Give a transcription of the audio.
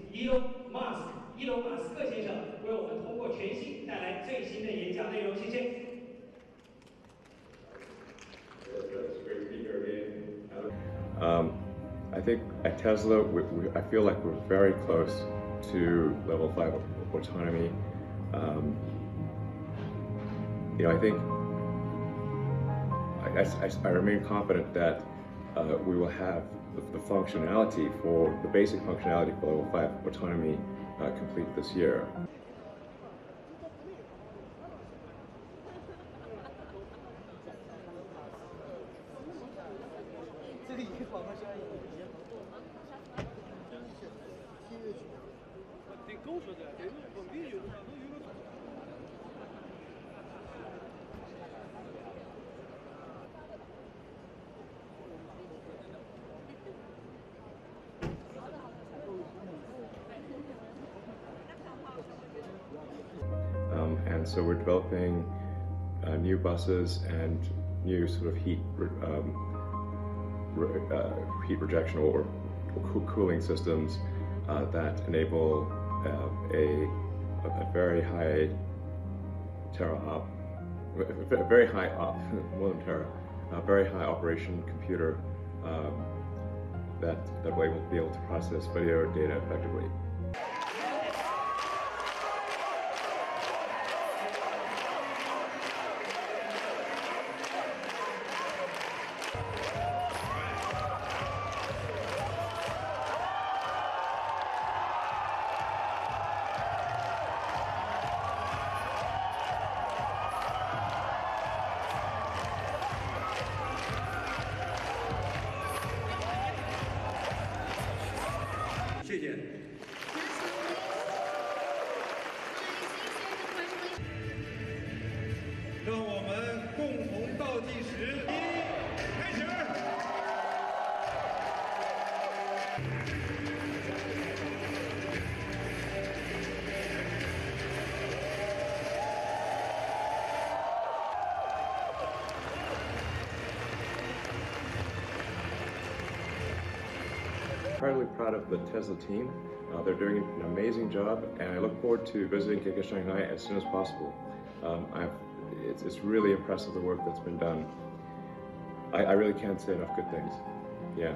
Elon Musk，伊隆马斯克先生为我们通过全信带来最新的演讲内容，谢谢。 It's great to be here again. Um, I think at Tesla, we, we, I feel like we're very close to level five autonomy. Um, you know, I think I, I- I remain confident that uh, we will have the, the functionality for the basic functionality for level five autonomy uh, complete this year. And so we're developing uh, new buses and new sort of heat um, re- uh, heat rejection or, cooling systems uh, that enable uh, a, a very high tera op, very high op, more than tera, very high operation computer um, that that will be able to process video data effectively. 谢谢。让我们共同倒计时，一，开始。Incredibly proud of the Tesla team. Uh, they're doing an amazing job, and I look forward to visiting Giga Shanghai as soon as possible. Um, it's, it's really impressive the work that's been done. I, I really can't say enough good things. Yeah.